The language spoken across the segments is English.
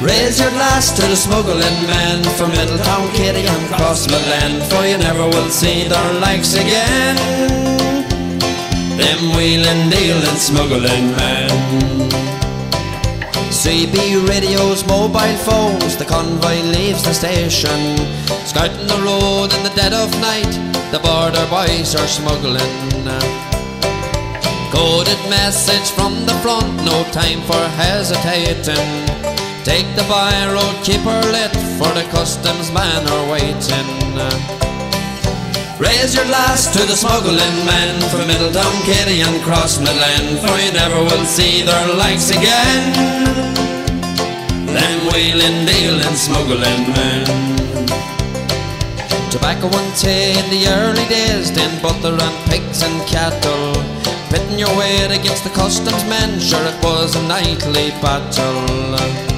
Raise your glass to the smuggling men from Middletown, Keady and Crossmaglen, for you never will see their likes again. Them wheeling, dealing, smuggling men. CB radios, mobile phones, the convoy leaves the station. Scouting the road in the dead of night, the border boys are smuggling. Coded message from the front, no time for hesitating. Take the by road, keep her lit, for the customs man are waiting. Raise your glass to the smuggling men from Middletown, Keady and Crossmaglen, for you never will see their likes again. Them wheeling, dealing, smuggling men. Tobacco and tea in the early days, then butter and pigs and cattle. Pitting your weight against the customs men, sure it was a nightly battle.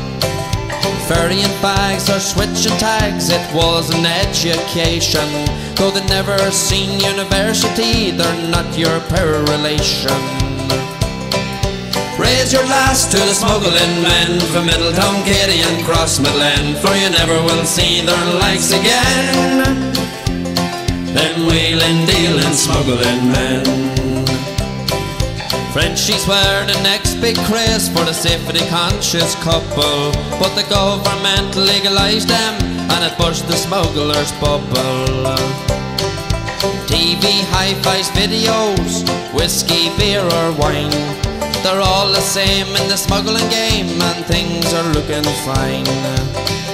Ferrying bags or switching tags, it was an education. Though they'd never seen university, they're not your peer relation. Raise your glass to the smuggling men from Middletown, Keady and Midland. for you never will see their likes again. Them wheeling, dealing, smuggling men. Frenchy swear the next big craze for the safety conscious couple. But the government legalised them and it burst the smuggler's bubble. TV, hi-fi's videos, whiskey, beer or wine. They're all the same in the smuggling game and things are looking fine.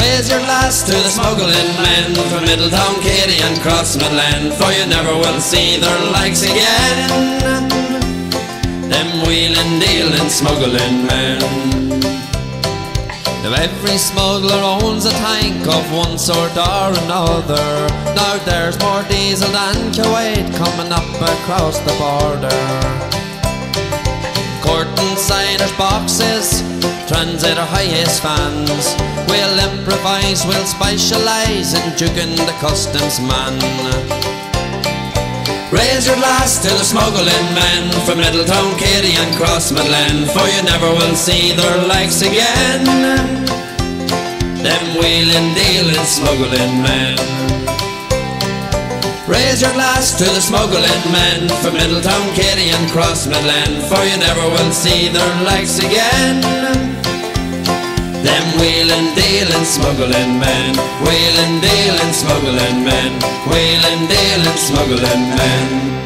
Raise your glass to the smuggling men from Middletown, Keady and Crossmaglen, for you never will see their likes again. Them wheeling, dealing, smuggling men. Now every smuggler owns a tank of one sort or another. Now there's more diesel than Kuwait coming up across the border. Curtain siders, boxes, transit or Hiace vans. We'll improvise, we'll specialise in juking the customs man. Raise your glass to the smuggling men from Middletown, Keady and Crossmaglen, for you never will see their likes again. Them wheeling, dealing, smuggling men. Raise your glass to the smuggling men from Middletown, Keady and Crossmaglen, for you never will see their likes again. Them wheeling, dealing, smuggling men, wheeling, dealing, smuggling men, wheeling, dealing, smuggling men.